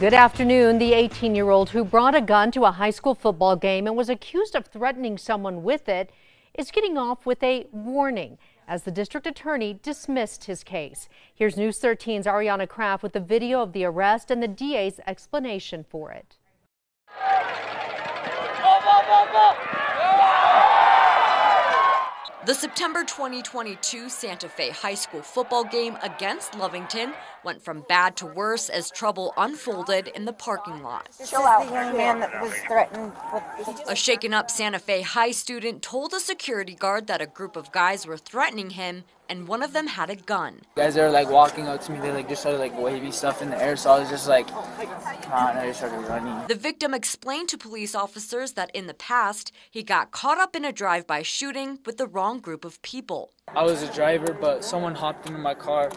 Good afternoon. The 18 year old who brought a gun to a high school football game and was accused of threatening someone with it is getting off with a warning as the district attorney dismissed his case. Here's News 13's Ariana Kraft with the video of the arrest and the DA's explanation for it. The September 2022 Santa Fe High School football game against Lovington went from bad to worse as trouble unfolded in the parking lot. Show out the young man that was threatened with A shaken up Santa Fe High student told a security guard that a group of guys were threatening him and one of them had a gun. Guys were like walking up to me, they like just started like wavy stuff in the air, so I was just like, come on, I just started running. The victim explained to police officers that in the past, he got caught up in a drive-by shooting with the wrong group of people. I was a driver, but someone hopped into my car,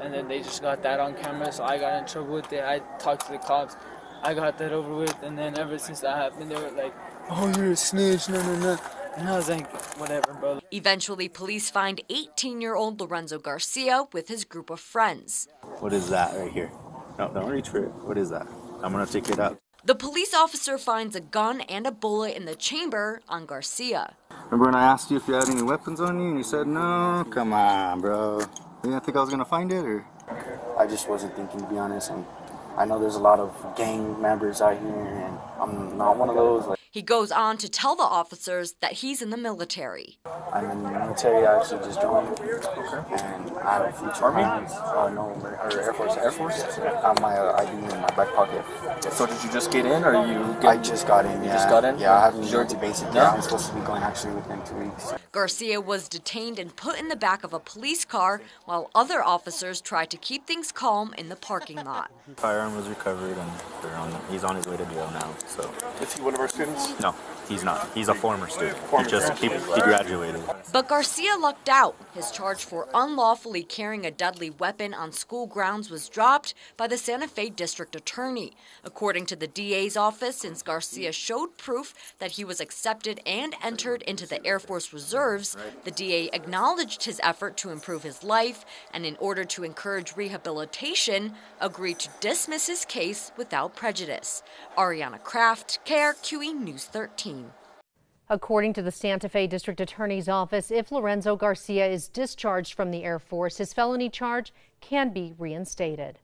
and then they just got that on camera, so I got in trouble with it. I talked to the cops. I got that over with, and then ever since that happened, they were like, oh, you're a snitch, no, no, no. And I was like, whatever, bro. Eventually, police find 18 year old Lorenzo Garcia with his group of friends. What is that right here? No, don't reach for it. What is that? I'm gonna take it out. The police officer finds a gun and a bullet in the chamber on Garcia. Remember when I asked you if you had any weapons on you and you said no? Come on, bro. You didn't think I was gonna find it, or? I just wasn't thinking, to be honest. And I know there's a lot of gang members out here, and I'm not one of those. Like, He goes on to tell the officers that he's in the military. I'm in the military. I actually just joined, and I have future Army. Plans. Uh, no, or Air Force. Air Force. I have my uh, ID in my back pocket. So did you just get in, or you? Get, I just got in. Yeah. just got in? Yeah, I haven't Sure. been to basic No? yet. I'm supposed to be going actually within two weeks. Garcia was detained and put in the back of a police car while other officers tried to keep things calm in the parking lot. Firearm was recovered, and they're on. He's on his way to jail now. So Is he one of our students? No, he's not. He's a former student. He just he, he graduated. But Garcia lucked out. His charge for unlawfully carrying a deadly weapon on school grounds was dropped by the Santa Fe district attorney. According to the DA's office, since Garcia showed proof that he was accepted and entered into the Air Force Reserves, the DA acknowledged his effort to improve his life and, in order to encourage rehabilitation, agreed to dismiss his case without prejudice. Ariana Kraft, KRQE News 13. According to the Santa Fe District Attorney's Office, if Lorenzo Garcia is discharged from the Air Force, his felony charge can be reinstated.